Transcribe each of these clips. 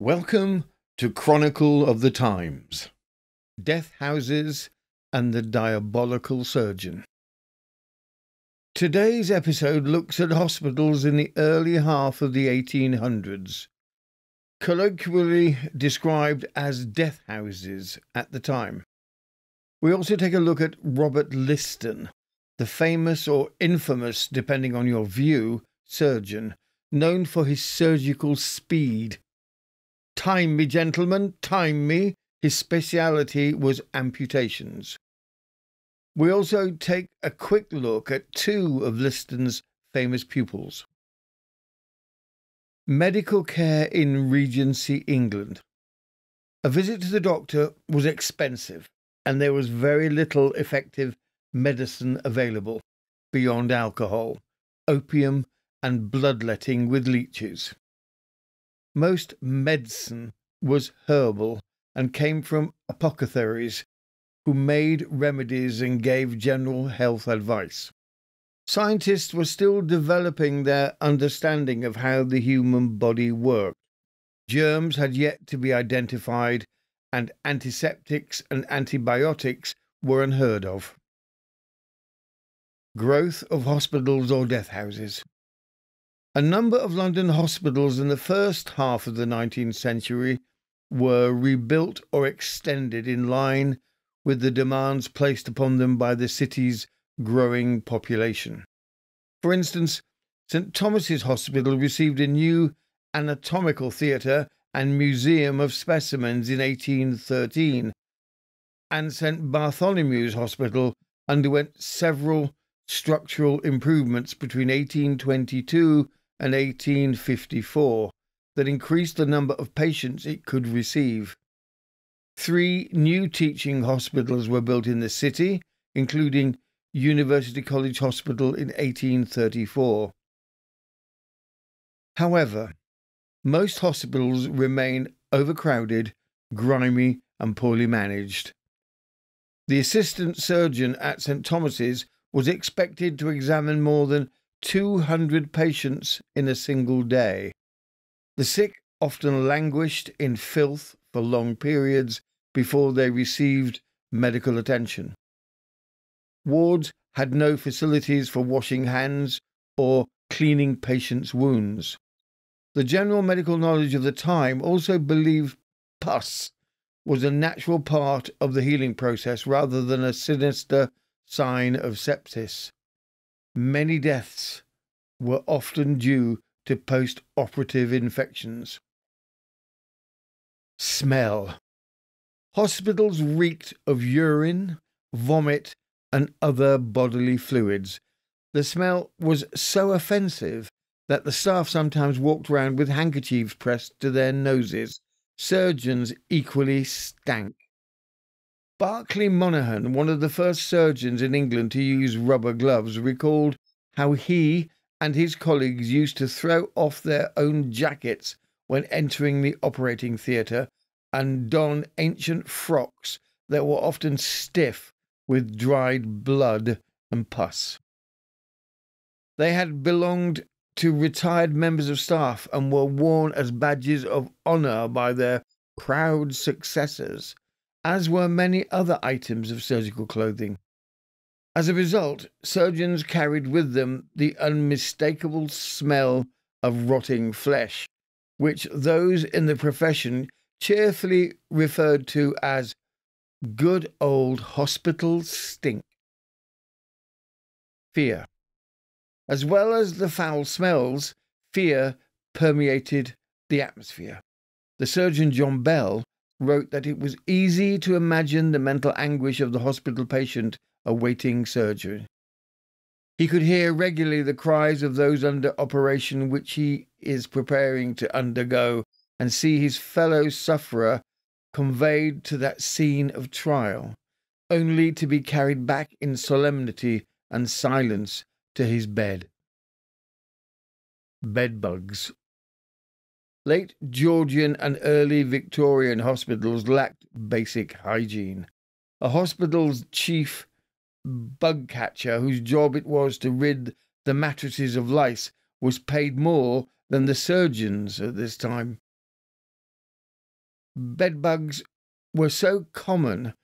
Welcome to Chronicle of the Times Death Houses and the Diabolical Surgeon. Today's episode looks at hospitals in the early half of the 1800s, colloquially described as death houses at the time. We also take a look at Robert Liston, the famous or infamous, depending on your view, surgeon, known for his surgical speed Time me, gentlemen, time me. His speciality was amputations. We also take a quick look at two of Liston's famous pupils. Medical care in Regency, England. A visit to the doctor was expensive, and there was very little effective medicine available beyond alcohol, opium, and bloodletting with leeches. Most medicine was herbal and came from apothecaries who made remedies and gave general health advice. Scientists were still developing their understanding of how the human body worked. Germs had yet to be identified, and antiseptics and antibiotics were unheard of. Growth of hospitals or death houses. A number of London hospitals in the first half of the 19th century were rebuilt or extended in line with the demands placed upon them by the city's growing population. For instance, St Thomas's Hospital received a new anatomical theatre and museum of specimens in 1813, and St Bartholomew's Hospital underwent several structural improvements between 1822 and 1854 that increased the number of patients it could receive. Three new teaching hospitals were built in the city, including University College Hospital in 1834. However, most hospitals remain overcrowded, grimy, and poorly managed. The assistant surgeon at St. Thomas's was expected to examine more than 200 patients in a single day. The sick often languished in filth for long periods before they received medical attention. Wards had no facilities for washing hands or cleaning patients' wounds. The general medical knowledge of the time also believed pus was a natural part of the healing process rather than a sinister sign of sepsis. Many deaths were often due to post operative infections. Smell. Hospitals reeked of urine, vomit, and other bodily fluids. The smell was so offensive that the staff sometimes walked round with handkerchiefs pressed to their noses. Surgeons equally stank. Berkeley Moynihan, one of the first surgeons in England to use rubber gloves, recalled how he and his colleagues used to throw off their own jackets when entering the operating theatre and don ancient frocks that were often stiff with dried blood and pus. They had belonged to retired members of staff and were worn as badges of honour by their proud successors as were many other items of surgical clothing. As a result, surgeons carried with them the unmistakable smell of rotting flesh, which those in the profession cheerfully referred to as good old hospital stink. Fear. As well as the foul smells, fear permeated the atmosphere. The surgeon John Bell wrote that it was easy to imagine the mental anguish of the hospital patient awaiting surgery. He could hear regularly the cries of those under operation which he is preparing to undergo, and see his fellow sufferer conveyed to that scene of trial, only to be carried back in solemnity and silence to his bed. Bedbugs Late Georgian and early Victorian hospitals lacked basic hygiene. A hospital's chief bug catcher, whose job it was to rid the mattresses of lice, was paid more than the surgeons at this time. bedbugs were so common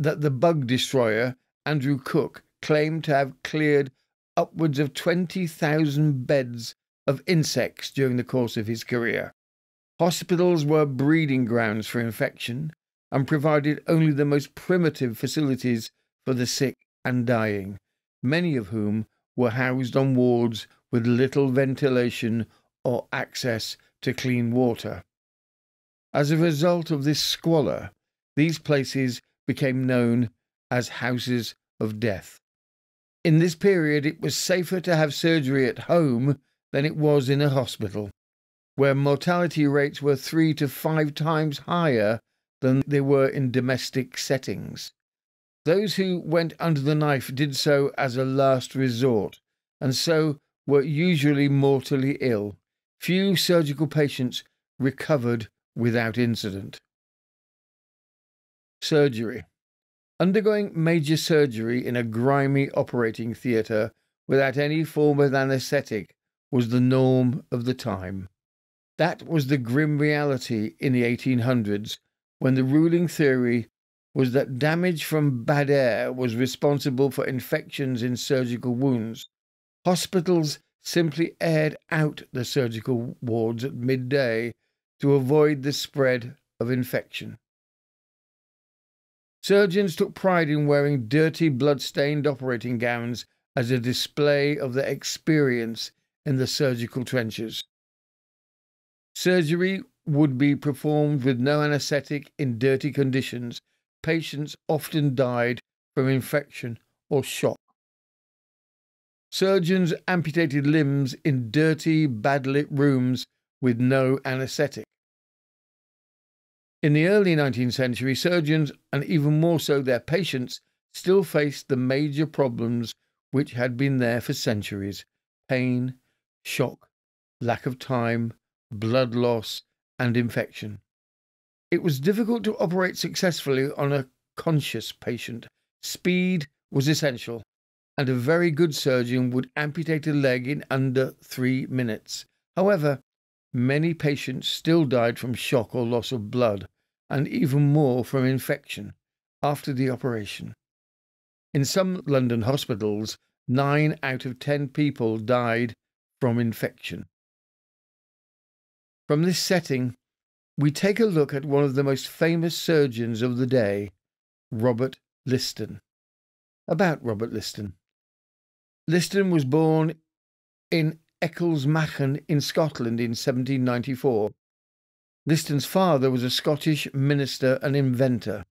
that the bug destroyer, Andrew Cook, claimed to have cleared upwards of 20,000 beds of insects during the course of his career. Hospitals were breeding grounds for infection and provided only the most primitive facilities for the sick and dying, many of whom were housed on wards with little ventilation or access to clean water. As a result of this squalor, these places became known as houses of death. In this period, it was safer to have surgery at home than it was in a hospital, where mortality rates were three to five times higher than they were in domestic settings. Those who went under the knife did so as a last resort, and so were usually mortally ill. Few surgical patients recovered without incident. Surgery. Undergoing major surgery in a grimy operating theatre without any form of anaesthetic was the norm of the time. That was the grim reality in the 1800s when the ruling theory was that damage from bad air was responsible for infections in surgical wounds. Hospitals simply aired out the surgical wards at midday to avoid the spread of infection. Surgeons took pride in wearing dirty, blood-stained operating gowns as a display of their experience in the surgical trenches. Surgery would be performed with no anaesthetic in dirty conditions. Patients often died from infection or shock. Surgeons amputated limbs in dirty, bad lit rooms with no anaesthetic. In the early 19th century, surgeons, and even more so their patients, still faced the major problems which had been there for centuries pain, shock, lack of time, blood loss, and infection. It was difficult to operate successfully on a conscious patient. Speed was essential, and a very good surgeon would amputate a leg in under three minutes. However, many patients still died from shock or loss of blood, and even more from infection after the operation. In some London hospitals, nine out of ten people died from infection. From this setting, we take a look at one of the most famous surgeons of the day, Robert Liston. About Robert Liston. Liston was born in Ecclesmachan in Scotland in 1794. Liston's father was a Scottish minister and inventor.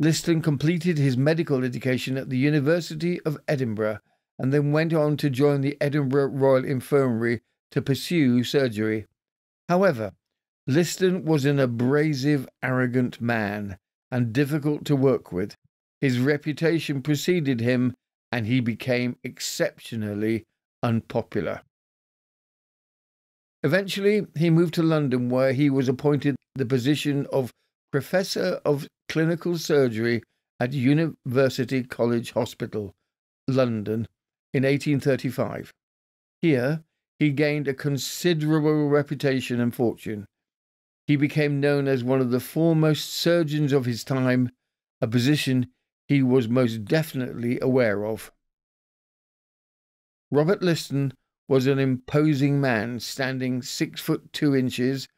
Liston completed his medical education at the University of Edinburgh and then went on to join the Edinburgh Royal Infirmary to pursue surgery. However, Liston was an abrasive, arrogant man and difficult to work with. His reputation preceded him and he became exceptionally unpopular. Eventually, he moved to London, where he was appointed the position of Professor of Clinical Surgery at University College Hospital, London, in 1835. Here, he gained a considerable reputation and fortune. He became known as one of the foremost surgeons of his time, a position he was most definitely aware of. Robert Liston was an imposing man, standing six foot two inches.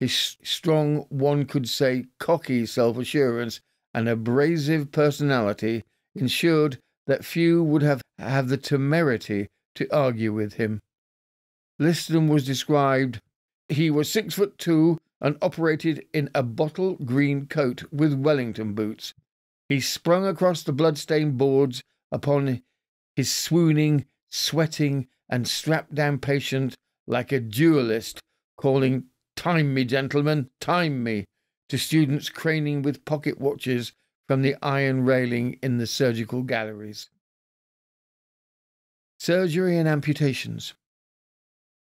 His strong, one could say cocky self assurance and abrasive personality ensured that few would have, have the temerity to argue with him. Liston was described he was six foot two and operated in a bottle green coat with Wellington boots. He sprung across the blood-stained boards upon his swooning, sweating, and strapped down patient like a duelist, calling, Time me, gentlemen, time me, to students craning with pocket watches from the iron railing in the surgical galleries. Surgery and amputations.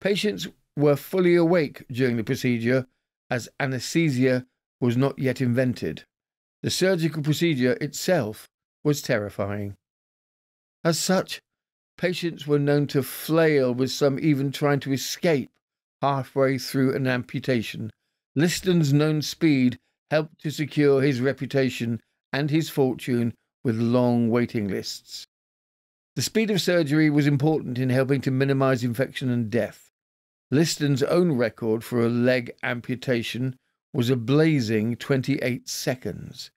Patients were fully awake during the procedure as anesthesia was not yet invented. The surgical procedure itself was terrifying. As such, patients were known to flail, with some even trying to escape halfway through an amputation. Liston's known speed helped to secure his reputation and his fortune with long waiting lists. The speed of surgery was important in helping to minimize infection and death. Liston's own record for a leg amputation was a blazing 28 seconds.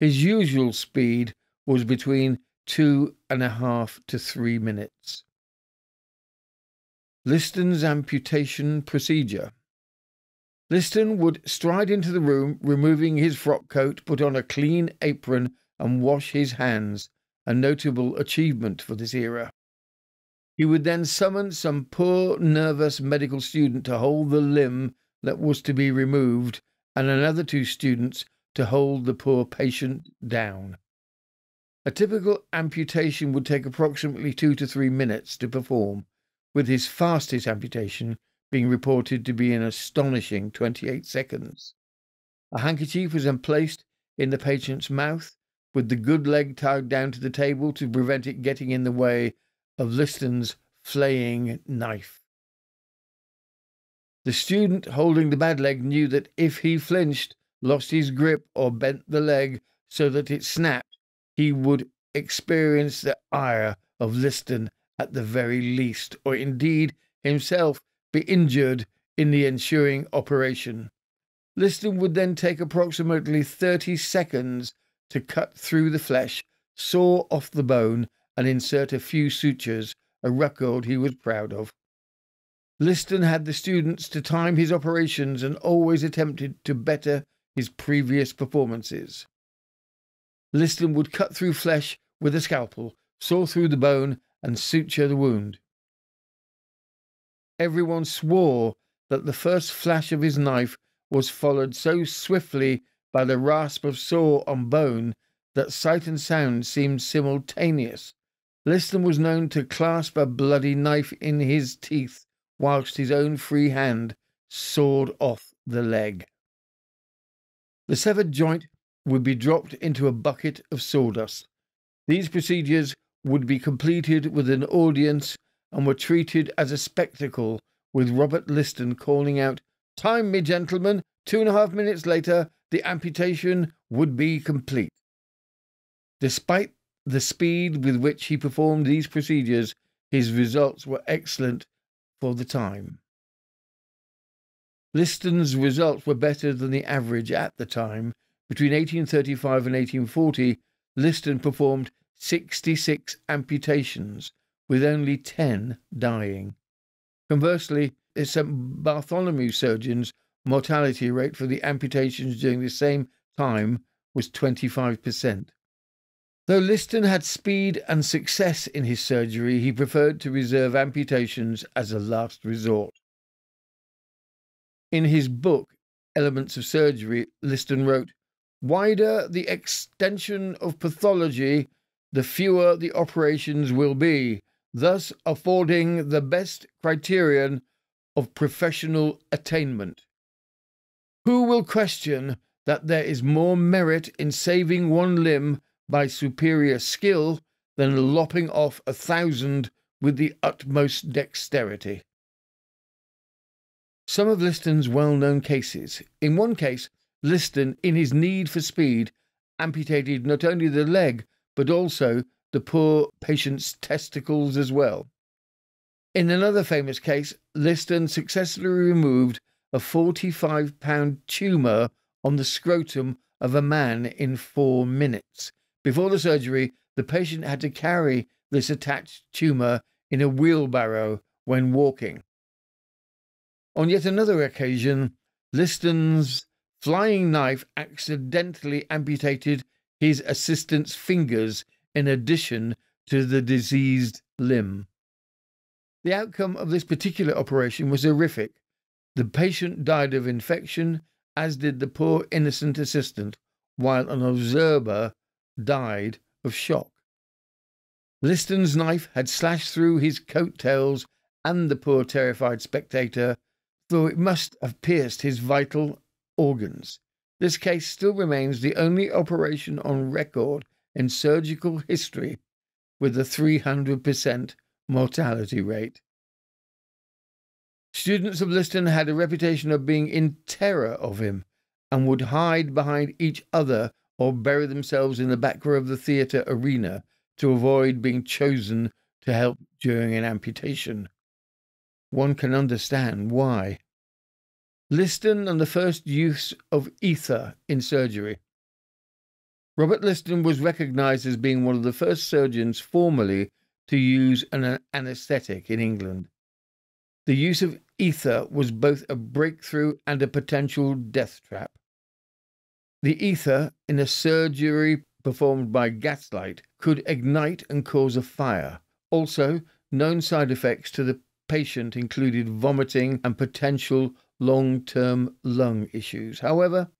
His usual speed was between two and a half to three minutes. Liston's amputation procedure. Liston would stride into the room, removing his frock coat, put on a clean apron, and wash his hands, a notable achievement for this era. He would then summon some poor, nervous medical student to hold the limb that was to be removed, and another two students to hold the poor patient down. A typical amputation would take approximately two to three minutes to perform, with his fastest amputation being reported to be an astonishing 28 seconds. A handkerchief was then placed in the patient's mouth, with the good leg tied down to the table to prevent it getting in the way of Liston's flaying knife. The student holding the bad leg knew that if he flinched, lost his grip, or bent the leg so that it snapped, he would experience the ire of Liston at the very least, or indeed himself be injured in the ensuing operation. Liston would then take approximately 30 seconds to cut through the flesh, saw off the bone, and insert a few sutures, a record he was proud of. Liston had the students to time his operations and always attempted to better his previous performances. Liston would cut through flesh with a scalpel, saw through the bone, and suture the wound. Everyone swore that the first flash of his knife was followed so swiftly by the rasp of saw on bone that sight and sound seemed simultaneous. Liston was known to clasp a bloody knife in his teeth whilst his own free hand sawed off the leg. The severed joint would be dropped into a bucket of sawdust. These procedures would be completed with an audience and were treated as a spectacle, with Robert Liston calling out, Time, me gentlemen, two and a half minutes later, the amputation would be complete. Despite the speed with which he performed these procedures, his results were excellent for the time. Liston's results were better than the average at the time. Between 1835 and 1840, Liston performed 66 amputations, with only 10 dying. Conversely, St. Bartholomew surgeon's mortality rate for the amputations during the same time was 25%. Though Liston had speed and success in his surgery, he preferred to reserve amputations as a last resort. In his book, Elements of Surgery, Liston wrote, Wider the extension of pathology, the fewer the operations will be, thus affording the best criterion of professional attainment. Who will question that there is more merit in saving one limb by superior skill than lopping off a thousand with the utmost dexterity? Some of Liston's well known cases. In one case, Liston, in his need for speed, amputated not only the leg but also the poor patient's testicles as well. In another famous case, Liston successfully removed a 45 pound tumour on the scrotum of a man in four minutes. Before the surgery, the patient had to carry this attached tumour in a wheelbarrow when walking. On yet another occasion, Liston's flying knife accidentally amputated his assistant's fingers in addition to the diseased limb. The outcome of this particular operation was horrific. The patient died of infection, as did the poor innocent assistant, while an observer died of shock. Liston's knife had slashed through his coat tails and the poor terrified spectator, though it must have pierced his vital organs. This case still remains the only operation on record in surgical history with a 300% mortality rate. Students of Liston had a reputation of being in terror of him and would hide behind each other or bury themselves in the back row of the theatre arena to avoid being chosen to help during an amputation. One can understand why. Liston and the first use of ether in surgery. Robert Liston was recognized as being one of the first surgeons formally to use an anesthetic in England. The use of ether was both a breakthrough and a potential death trap. The ether in a surgery performed by gaslight could ignite and cause a fire. Also, known side effects to the patient included vomiting and potential long term lung issues. However,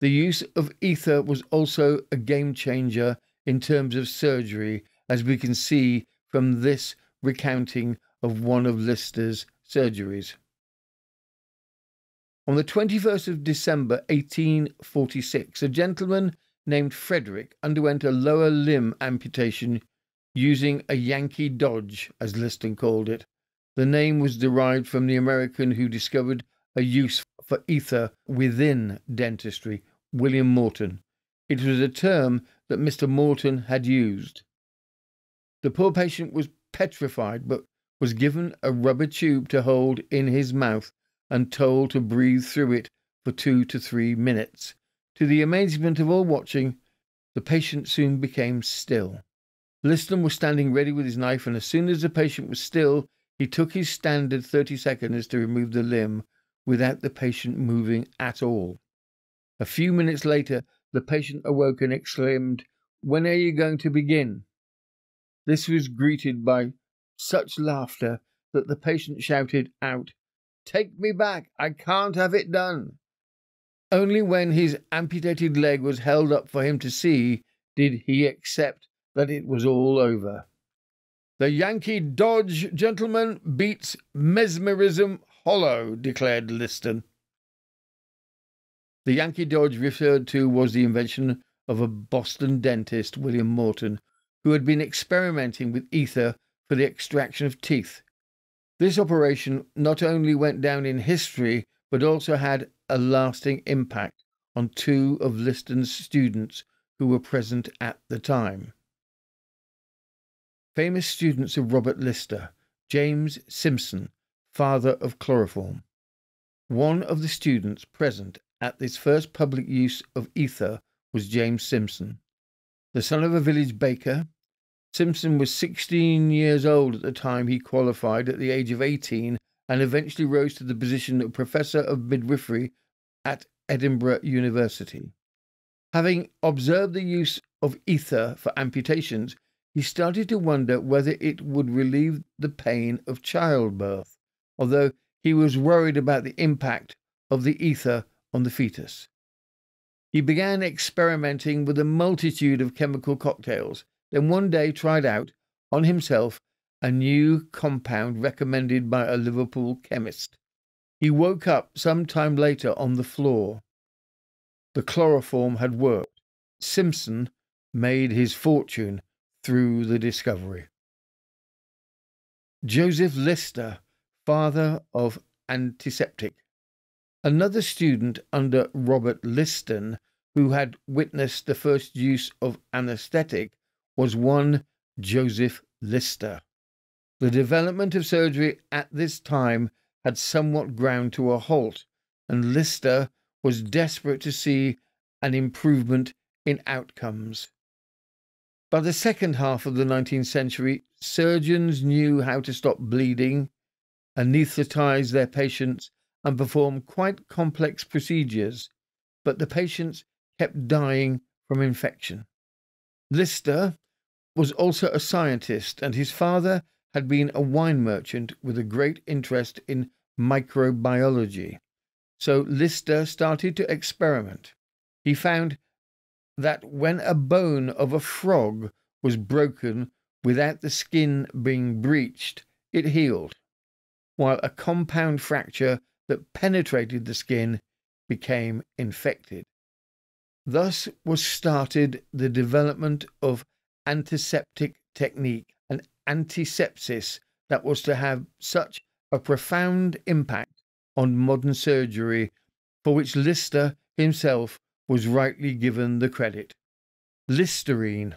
the use of ether was also a game changer in terms of surgery, as we can see from this recounting of one of Lister's surgeries. On the 21st of December 1846, a gentleman named Frederick underwent a lower limb amputation using a Yankee Dodge, as Liston called it. The name was derived from the American who discovered a use for ether within dentistry, William Morton. It was a term that Mr. Morton had used. The poor patient was petrified, but was given a rubber tube to hold in his mouth and told to breathe through it for two to three minutes. To the amazement of all watching, the patient soon became still. Liston was standing ready with his knife, and as soon as the patient was still, he took his standard 30 seconds to remove the limb without the patient moving at all. A few minutes later, the patient awoke and exclaimed, When are you going to begin? This was greeted by such laughter that the patient shouted out, Take me back, I can't have it done. Only when his amputated leg was held up for him to see did he accept that it was all over. The Yankee Dodge gentleman beats mesmerism hollow, declared Liston. The Yankee Dodge referred to was the invention of a Boston dentist, William Morton, who had been experimenting with ether for the extraction of teeth. This operation not only went down in history, but also had a lasting impact on two of Liston's students who were present at the time. Famous students of Robert Lister, James Simpson, father of chloroform. One of the students present at this first public use of ether was James Simpson. The son of a village baker, Simpson was 16 years old at the time he qualified at the age of 18 and eventually rose to the position of Professor of Midwifery at Edinburgh University. Having observed the use of ether for amputations, he started to wonder whether it would relieve the pain of childbirth, although he was worried about the impact of the ether on the fetus. He began experimenting with a multitude of chemical cocktails then one day tried out on himself a new compound recommended by a Liverpool chemist. He woke up some time later on the floor. The chloroform had worked. Simpson made his fortune through the discovery. Joseph Lister, father of antiseptic. Another student under Robert Liston, who had witnessed the first use of anesthetic, was one Joseph Lister. The development of surgery at this time had somewhat ground to a halt, and Lister was desperate to see an improvement in outcomes. By the second half of the 19th century, surgeons knew how to stop bleeding, anaesthetize their patients, and perform quite complex procedures, but the patients kept dying from infection. Lister was also a scientist, and his father had been a wine merchant with a great interest in microbiology. So Lister started to experiment. He found that when a bone of a frog was broken without the skin being breached, it healed, while a compound fracture that penetrated the skin became infected. Thus was started the development of antiseptic technique and antisepsis that was to have such a profound impact on modern surgery, for which Lister himself was rightly given the credit. Listerine,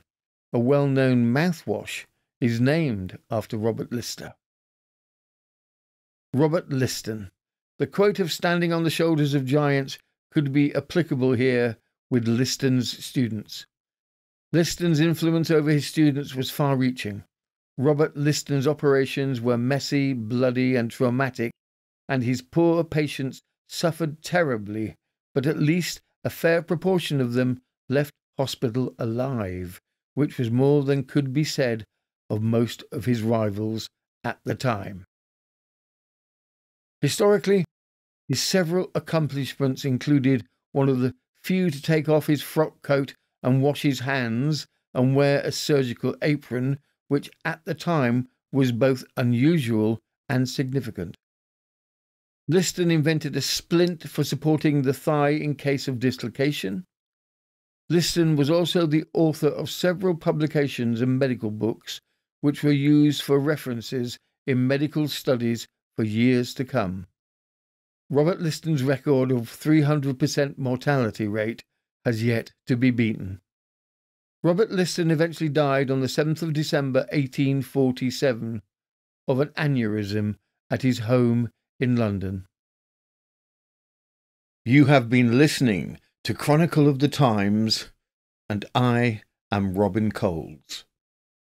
a well known mouthwash, is named after Robert Lister. Robert Liston. The quote of standing on the shoulders of giants could be applicable here with Liston's students. Liston's influence over his students was far reaching. Robert Liston's operations were messy, bloody, and traumatic, and his poor patients suffered terribly, but at least a fair proportion of them left hospital alive, which was more than could be said of most of his rivals at the time. Historically, his several accomplishments included one of the few to take off his frock coat and wash his hands and wear a surgical apron, which at the time was both unusual and significant. Liston invented a splint for supporting the thigh in case of dislocation. Liston was also the author of several publications and medical books, which were used for references in medical studies for years to come. Robert Liston's record of 300% mortality rate has yet to be beaten. Robert Liston eventually died on the 7th of December 1847 of an aneurysm at his home in London. You have been listening to Chronicle of the Times, and I am Robin Coles.